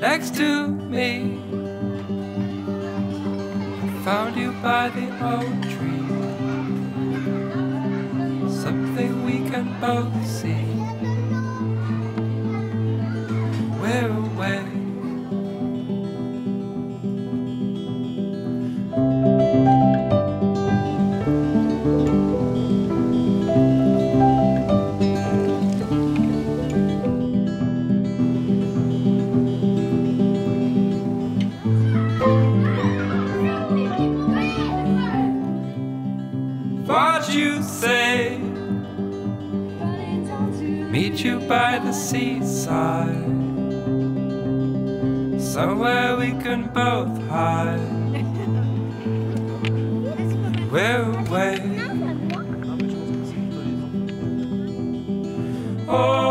Next to me. I found you by the oak tree. Something we can both see. You by the seaside. Somewhere we can both hide. We're away. Oh.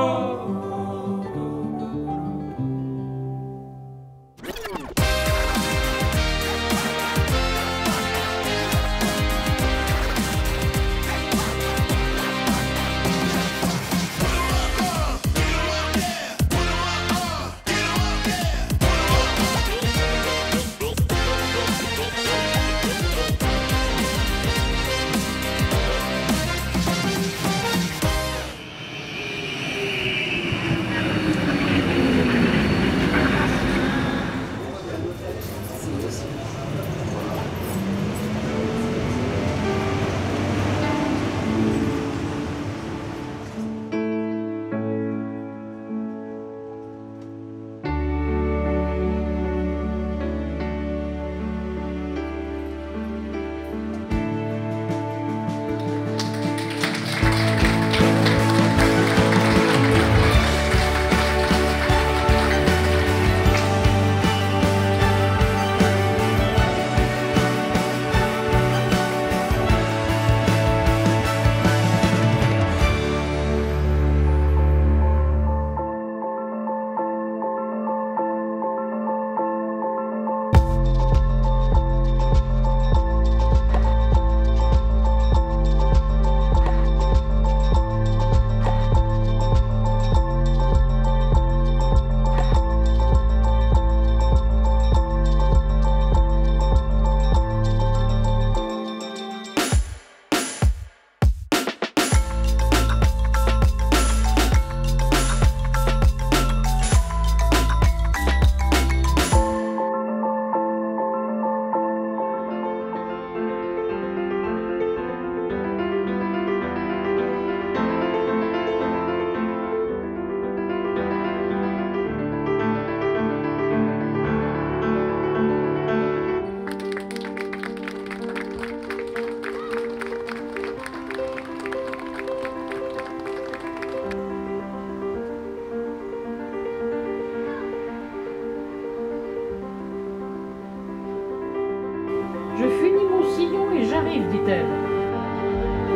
J'arrive, dit-elle.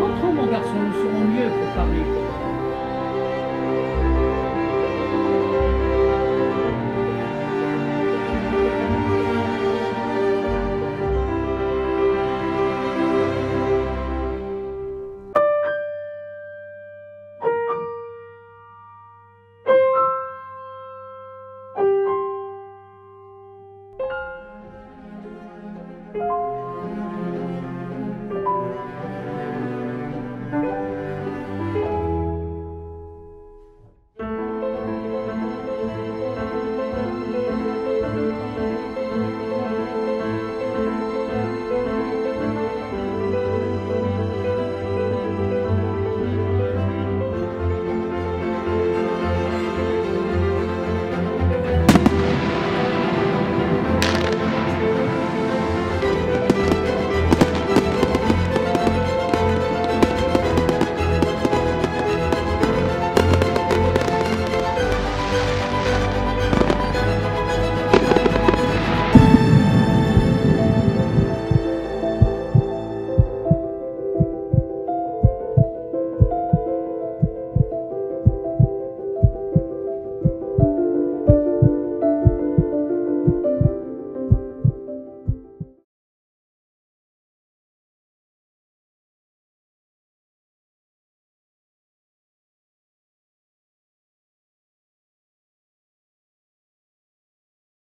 Entrons, mon garçon, nous serons mieux pour parler.